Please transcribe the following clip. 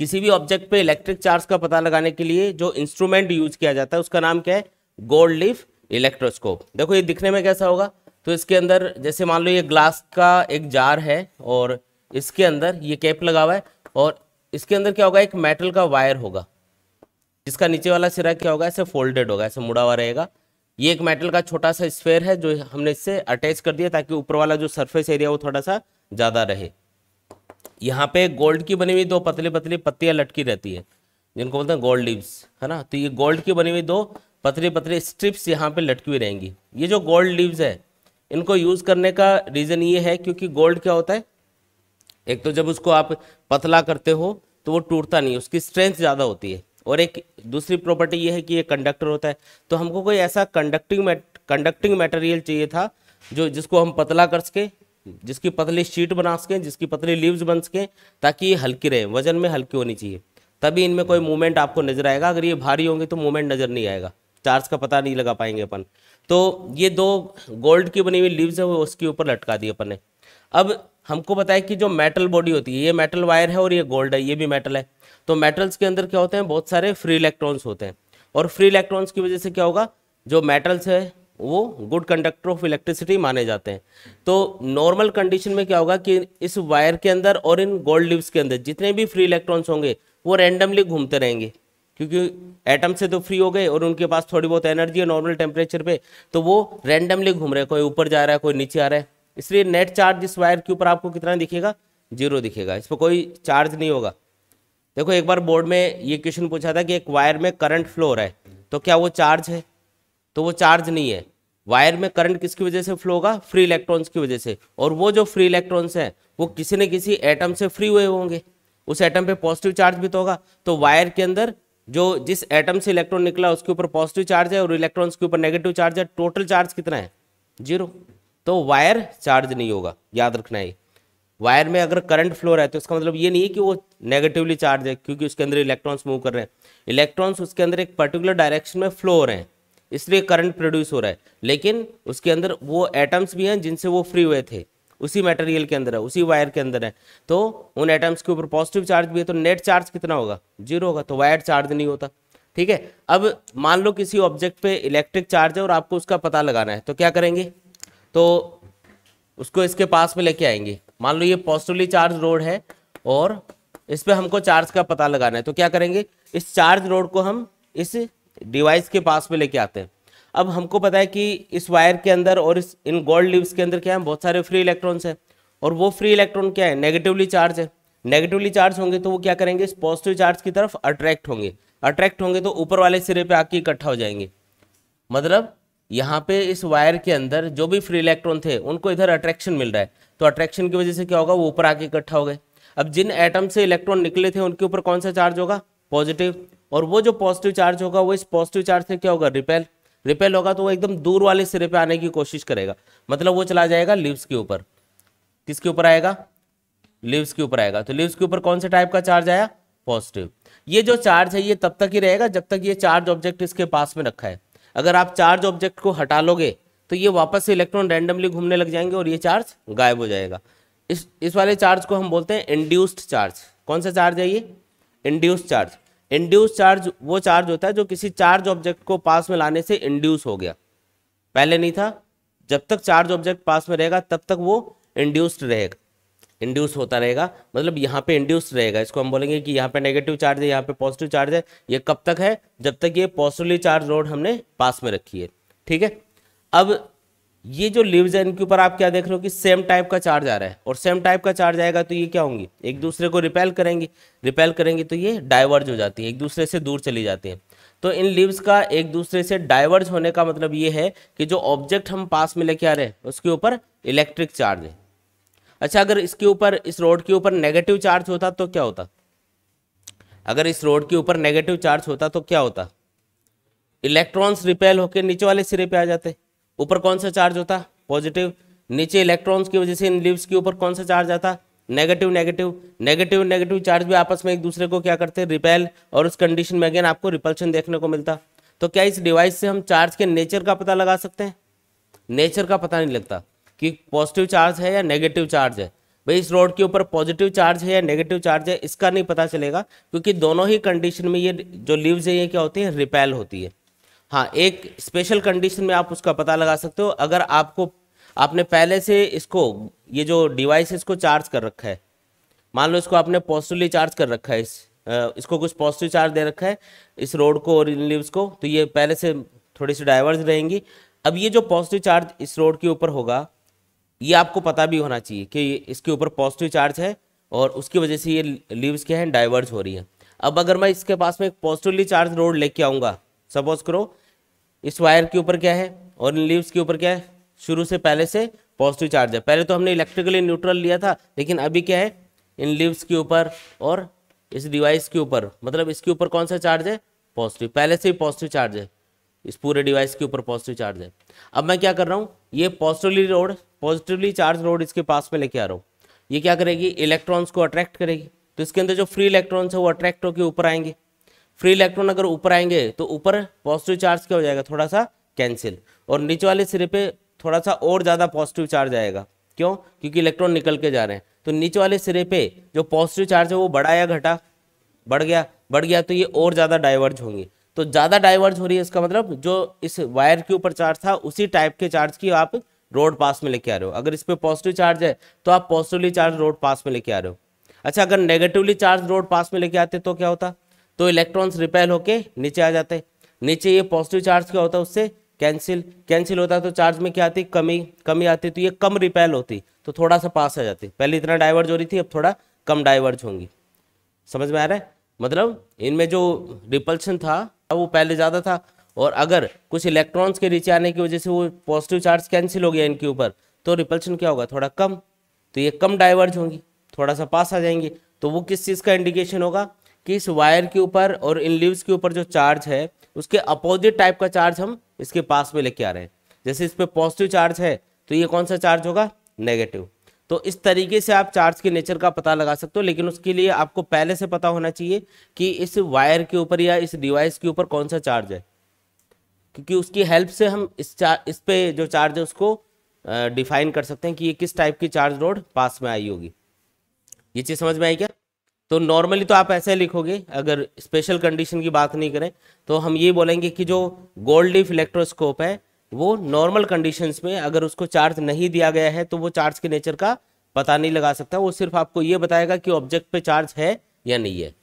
किसी भी ऑब्जेक्ट पे इलेक्ट्रिक चार्ज का पता लगाने के लिए जो इंस्ट्रूमेंट यूज़ किया जाता है, उसका नाम क्या है? गोल्ड लीफ इलेक्ट्रोस्कोप देखो, ये दिखने में कैसा होगा? तो इसके अंदर, जैसे मान लो ये ग्लास का एक जार है, और इसके अंदर ये कैप लगा हुआ है, और इसके अंदर क्या होगा? एक मेटल का वायर होगा, जिसका नीचे वाला सिरा क्या होगा? ऐसे फोल्डेड होगा, ऐसे मुड़ा हुआ रहेगा। ये एक मेटल का छोटा सा स्फेयर है, जो हमने इससे अटैच कर दिया ताकि ऊपर वाला जो सरफेस एरिया वो थोड़ा सा ज़्यादा रहे। यहाँ पे गोल्ड की बनी हुई दो पतली पतली पत्तियाँ लटकी रहती है, जिनको बोलते हैं गोल्ड लीव्स है ना? तो ये गोल्ड की बनी हुई दो पतली पतली स्ट्रिप्स यहाँ पे लटकी हुई रहेंगी। ये जो गोल्ड लीव्स है, इनको यूज़ करने का रीज़न ये है क्योंकि गोल्ड क्या होता है? एक तो जब उसको आप पतला करते हो तो वो टूटता नहीं उसकी स्ट्रेंथ ज़्यादा होती है। और एक दूसरी प्रॉपर्टी ये है कि ये कंडक्टर होता है। तो हमको कोई ऐसा कंडक्टिंग कंडक्टिंग मटेरियल चाहिए था, जो जिसको हम पतला कर सके जिसकी पतली शीट बना सकें, जिसकी पतली लीव्स बन सकें, ताकि ये हल्की रहे, वज़न में हल्की होनी चाहिए। तभी इनमें कोई मूवमेंट आपको नज़र आएगा। अगर ये भारी होंगे तो मूवमेंट नज़र नहीं आएगा। चार्ज का पता नहीं लगा पाएँगे अपन। तो ये दो गोल्ड की बनी हुई लीव्स है, वो उसके ऊपर लटका दी अपन ने। अब हमको बताया कि जो मेटल बॉडी होती है, ये मेटल वायर है और ये गोल्ड है, ये भी मेटल है। तो मेटल्स के अंदर क्या होते हैं? बहुत सारे फ्री इलेक्ट्रॉन्स होते हैं। और फ्री इलेक्ट्रॉन्स की वजह से क्या होगा? जो मेटल्स है वो गुड कंडक्टर ऑफ़ इलेक्ट्रिसिटी माने जाते हैं। तो नॉर्मल कंडीशन में क्या होगा कि इस वायर के अंदर और इन गोल्ड लिव्स के अंदर जितने भी फ्री इलेक्ट्रॉन्स होंगे, वो रैंडमली घूमते रहेंगे। क्योंकि एटम से तो फ्री हो गए और उनके पास थोड़ी बहुत एनर्जी है नॉर्मल टेम्परेचर पे तो वो रैंडमली घूम रहे हैं। कोई ऊपर जा रहा है, कोई नीचे आ रहा है। इसलिए नेट चार्ज इस वायर के ऊपर आपको कितना दिखेगा? ज़ीरो दिखेगा। इस पर कोई चार्ज नहीं होगा। देखो, एक बार बोर्ड में ये क्वेश्चन पूछा था कि एक वायर में करंट फ्लो हो रहा है तो क्या वो चार्ज है? तो वो चार्ज नहीं है। वायर में करंट किसकी वजह से फ्लो होगा? फ्री इलेक्ट्रॉन्स की वजह से। और वो जो फ्री इलेक्ट्रॉन्स हैं, वो किसी न किसी एटम से फ्री हुए होंगे। उस एटम पे पॉजिटिव चार्ज भी तो होगा। तो वायर के अंदर जो जिस एटम से इलेक्ट्रॉन निकला, उसके ऊपर पॉजिटिव चार्ज है और इलेक्ट्रॉन्स के ऊपर नेगेटिव चार्ज है। टोटल चार्ज कितना है? ज़ीरो तो वायर चार्ज नहीं होगा। याद रखना है। वायर में अगर करंट फ्लो रहा है तो इसका मतलब ये नहीं है कि वो नेगेटिवली चार्ज है, क्योंकि उसके अंदर इलेक्ट्रॉन्स मूव कर रहे हैं। इलेक्ट्रॉन्स उसके अंदर एक पर्टिकुलर डायरेक्शन में फ्लो हो रहे हैं। इसलिए करंट प्रोड्यूस हो रहा है। लेकिन उसके अंदर वो एटम्स भी हैं जिनसे वो फ्री हुए थे। उसी मटेरियल के अंदर है, उसी वायर के अंदर है। तो उन एटम्स के ऊपर पॉजिटिव चार्ज भी है तो नेट चार्ज कितना होगा? ज़ीरो होगा तो वायर चार्ज नहीं होता। ठीक है? अब मान लो किसी ऑब्जेक्ट पे इलेक्ट्रिक चार्ज है और आपको उसका पता लगाना है तो क्या करेंगे? तो उसको इसके पास में लेके आएँगे। मान लो ये पॉजिटिवली चार्ज रोड है और इस पर हमको चार्ज का पता लगाना है तो क्या करेंगे? इस चार्ज रोड को हम इस डिवाइस के पास में लेके आते हैं। अब हमको पता है कि इस वायर के अंदर और इस, इन गोल्ड लिव्स के अंदर क्या है, बहुत सारे फ्री इलेक्ट्रॉन्स हैं। और वो फ्री इलेक्ट्रॉन क्या है नेगेटिवली चार्ज है। नेगेटिवली चार्ज होंगे तो वो क्या करेंगे, इस पॉजिटिव चार्ज की तरफ़ अट्रैक्ट होंगे। अट्रैक्ट होंगे तो ऊपर वाले सिरे पे आके इकट्ठा हो जाएँगे। मतलब यहाँ पे इस वायर के अंदर जो भी फ्री इलेक्ट्रॉन थे, उनको इधर अट्रैक्शन मिल रहा है। तो अट्रैक्शन की वजह से क्या होगा, वो ऊपर आके इकट्ठा हो गए। अब जिन एटम से इलेक्ट्रॉन निकले थे, उनके ऊपर कौन सा चार्ज होगा? पॉजिटिव और वो जो पॉजिटिव चार्ज होगा, वो इस पॉजिटिव चार्ज से क्या होगा? रिपेल रिपेल होगा तो वो एकदम दूर वाले सिरे पे आने की कोशिश करेगा। मतलब वो चला जाएगा लिव्स के ऊपर। किसके ऊपर आएगा? लिव्स के ऊपर आएगा। तो लिव्स के ऊपर कौन से टाइप का चार्ज आया? पॉजिटिव ये जो चार्ज है, ये तब तक ही रहेगा जब तक ये चार्ज ऑब्जेक्ट इसके पास में रखा है। अगर आप चार्ज ऑब्जेक्ट को हटा लोगे तो ये वापस से इलेक्ट्रॉन रैंडमली घूमने लग जाएँगे और ये चार्ज गायब हो जाएगा। इस इस वाले चार्ज को हम बोलते हैं इंड्यूस्ड चार्ज कौन सा चार्ज है ये? इंड्यूस्ड चार्ज इंड्यूस चार्ज वो चार्ज होता है जो किसी चार्ज ऑब्जेक्ट को पास में लाने से इंड्यूस हो गया। पहले नहीं था, जब तक चार्ज ऑब्जेक्ट पास में रहेगा, तब तक वो इंड्यूस्ड रहेगा। इंड्यूस होता रहेगा मतलब यहाँ पे इंड्यूस रहेगा। इसको हम बोलेंगे कि यहाँ पे नेगेटिव चार्ज है, यहाँ पे पॉजिटिव चार्ज है। ये कब तक है? जब तक ये पॉजिटिवली चार्ज रोड हमने पास में रखी है। ठीक है? अब ये जो लिव्स है, इनके ऊपर आप क्या देख रहे हो कि सेम टाइप का चार्ज आ रहा है। और सेम टाइप का चार्ज आएगा तो ये क्या होंगी? एक दूसरे को रिपेल करेंगे। रिपेल करेंगे तो ये डाइवर्ज हो जाती है, एक दूसरे से दूर चली जाती है। तो इन लिव्स का एक दूसरे से डाइवर्ज होने का मतलब ये है कि जो ऑब्जेक्ट हम पास में लेके आ रहे हैं, उसके ऊपर इलेक्ट्रिक चार्ज है। अच्छा अगर इसके ऊपर, इस रोड के ऊपर नेगेटिव चार्ज होता तो क्या होता? अगर इस रोड के ऊपर नेगेटिव चार्ज होता तो क्या होता? इलेक्ट्रॉन्स रिपेल होकर नीचे वाले सिरे पे आ जाते। ऊपर कौन सा चार्ज होता? पॉजिटिव नीचे इलेक्ट्रॉन्स की वजह से इन लिव्स के ऊपर कौन सा चार्ज आता? Negative negative negative negative charge भी आपस में एक दूसरे को क्या करते? हैं रिपेल और उस कंडीशन में अगेन आपको रिपल्शन देखने को मिलता। तो क्या इस डिवाइस से हम चार्ज के नेचर का पता लगा सकते हैं? नेचर का पता नहीं लगता कि पॉजिटिव चार्ज है या नेगेटिव चार्ज है। भाई, इस रोड के ऊपर पॉजिटिव चार्ज है या नेगेटिव चार्ज है, इसका नहीं पता चलेगा, क्योंकि दोनों ही कंडीशन में ये जो लीव्स है, ये क्या होती है? रिपेल होती है। हाँ एक स्पेशल कंडीशन में आप उसका पता लगा सकते हो। अगर आपको, आपने पहले से इसको, ये जो डिवाइस इसको चार्ज कर रखा है। मान लो इसको आपने पॉजिटिवली चार्ज कर रखा है, इस इसको कुछ पॉजिटिव चार्ज दे रखा है, इस रोड को और इन लीव्स को तो ये पहले से थोड़ी सी डाइवर्स रहेंगी। अब ये जो पॉजिटिव चार्ज इस रोड के ऊपर होगा, ये आपको पता भी होना चाहिए कि इसके ऊपर पॉजिटिव चार्ज है और उसकी वजह से ये लीव्स क्या है डाइवर्ज हो रही है। अब अगर मैं इसके पास में एक पॉजिटिवली चार्ज रोड लेके आऊँगा सपोज़ करो, इस वायर के ऊपर क्या है? और इन लीव्स के ऊपर क्या है? शुरू से पहले से पॉजिटिव चार्ज है। पहले तो हमने इलेक्ट्रिकली न्यूट्रल लिया था, लेकिन अभी क्या है? इन लीव्स के ऊपर और इस डिवाइस के ऊपर मतलब इसके ऊपर कौन सा चार्ज है? पॉजिटिव पहले से ही पॉजिटिव चार्ज है। इस पूरे डिवाइस के ऊपर पॉजिटिव चार्ज है। अब मैं क्या कर रहा हूँ? ये positively rod positively charge rod इसके पास में लेके आ रहा हूँ। ये क्या करेगी? इलेक्ट्रॉन्स को अट्रैक्ट करेगी। तो इसके अंदर जो फ्री इलेक्ट्रॉन्स है, वो अट्रैक्ट होकर ऊपर आएँगे। फ्री इलेक्ट्रॉन अगर ऊपर आएँगे तो ऊपर पॉजिटिव चार्ज क्या हो जाएगा? थोड़ा सा कैंसिल और नीचे वाले सिरे पे थोड़ा सा और ज़्यादा पॉजिटिव चार्ज आएगा. क्यों? क्योंकि इलेक्ट्रॉन निकल के जा रहे हैं. तो नीचे वाले सिरे पे जो पॉजिटिव चार्ज है, वो बढ़ा या घटा? बढ़ गया. बढ़ गया तो ये और ज़्यादा डाइवर्ज होंगी. तो ज़्यादा डाइवर्ज हो रही है इसका मतलब जो इस वायर के ऊपर चार्ज था, उसी टाइप के चार्ज की आप रोड पास में लेके आ रहे हो. अगर इस पर पॉजिटिव चार्ज है तो आप पॉजिटिवली चार्ज रोड पास में लेके आ रहे हो. अच्छा अगर नेगेटिवली चार्ज रोड पास में लेके आते तो क्या होता? तो इलेक्ट्रॉन्स रिपेल होके नीचे आ जाते नीचे ये पॉजिटिव चार्ज क्या होता है उससे? कैंसिल कैंसिल होता है तो चार्ज में क्या आती? कमी कमी आती तो ये कम रिपेल होती तो थोड़ा सा पास आ जाती। पहले इतना डाइवर्ज हो रही थी, अब थोड़ा कम डाइवर्ज होंगी। समझ में आ रहा है? मतलब इनमें जो रिपल्शन था, वो पहले ज़्यादा था। और अगर कुछ इलेक्ट्रॉन्स के नीचे आने की वजह से वो पॉजिटिव चार्ज कैंसिल हो गया इनके ऊपर तो रिपल्शन क्या होगा? थोड़ा कम। तो ये कम डाइवर्ज होंगी, थोड़ा सा पास आ जाएँगे। तो वो किस चीज़ का इंडिकेशन होगा? कि इस वायर के ऊपर और इन लीव्स के ऊपर जो चार्ज है, उसके अपोजिट टाइप का चार्ज हम इसके पास में लेके आ रहे हैं। जैसे इस पर पॉजिटिव चार्ज है तो ये कौन सा चार्ज होगा? नेगेटिव। तो इस तरीके से आप चार्ज के नेचर का पता लगा सकते हो, लेकिन उसके लिए आपको पहले से पता होना चाहिए कि इस वायर के ऊपर या इस डिवाइस के ऊपर कौन सा चार्ज है। क्योंकि उसकी हेल्प से हम इस चार इस पे जो चार्ज है, उसको डिफाइन कर सकते हैं कि ये किस टाइप की चार्ज रोड पास में आई होगी। ये चीज़ समझ में आई क्या? तो नॉर्मली तो आप ऐसे लिखोगे, अगर स्पेशल कंडीशन की बात नहीं करें तो हम ये बोलेंगे कि जो गोल्ड लीफ इलेक्ट्रोस्कोप है, वो नॉर्मल कंडीशंस में अगर उसको चार्ज नहीं दिया गया है तो वो चार्ज के नेचर का पता नहीं लगा सकता। वो सिर्फ़ आपको ये बताएगा कि ऑब्जेक्ट पे चार्ज है या नहीं है।